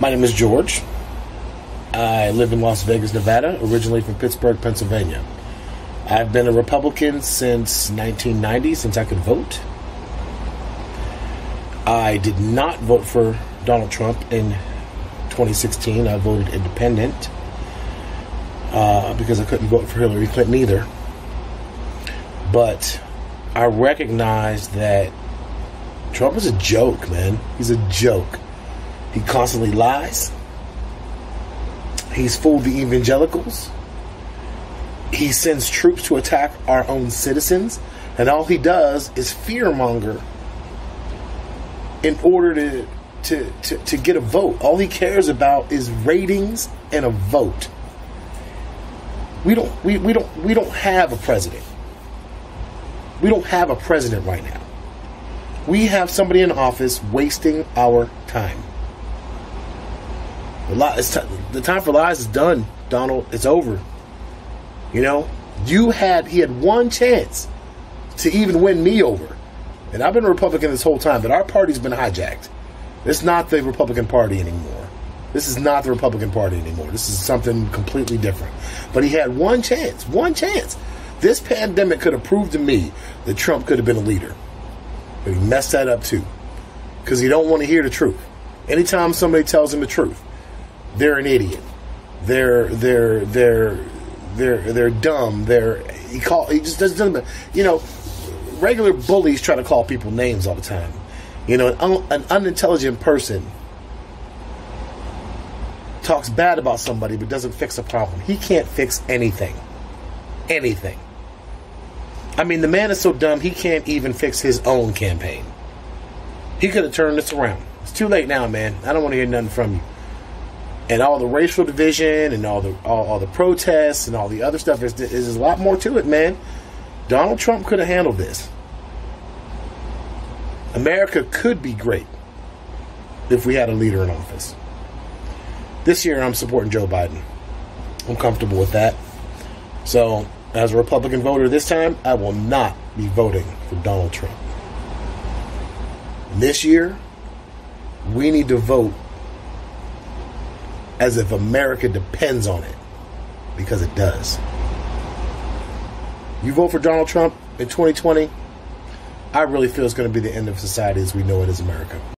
My name is George. I live in Las Vegas, Nevada, originally from Pittsburgh, Pennsylvania. I've been a Republican since 1990, since I could vote. I did not vote for Donald Trump in 2016. I voted independent uh, because I couldn't vote for Hillary Clinton either. But I recognize that Trump is a joke, man. He's a joke. He constantly lies. He's fooled the evangelicals. He sends troops to attack our own citizens, and all he does is fearmonger in order to, to, to, to get a vote. All he cares about is ratings and a vote. We don't we, we don't we don't have a president. We don't have a president right now. We have somebody in office wasting our time. T- the time for lies is done, Donald. It's over. You know, you had he had one chance to even win me over, and I've been a Republican this whole time, but our party's been hijacked. It's not the Republican Party anymore. This is not the Republican Party anymore. This is something completely different. But he had one chance, one chance. This pandemic could have proved to me that Trump could have been a leader. But he messed that up too. Because he don't want to hear the truth. Anytime somebody tells him the truth, they're an idiot. They're they're they're they're they're dumb. They're he call he just doesn't you know regular bullies try to call people names all the time. You know, an, un, an unintelligent person talks bad about somebody but doesn't fix a problem. He can't fix anything. Anything. I mean, the man is so dumb he can't even fix his own campaign. He could have turned this around. It's too late now, man. I don't want to hear nothing from you. And all the racial division and all the all, all the protests and all the other stuff is is a lot more to it, man. Donald Trump could have handled this. America could be great if we had a leader in office. This year, I'm supporting Joe Biden. I'm comfortable with that. So, as a Republican voter this time, I will not be voting for Donald Trump. This year, we need to vote as if America depends on it, because it does. You vote for Donald Trump in 2020, I really feel it's going to be the end of society as we know it as America.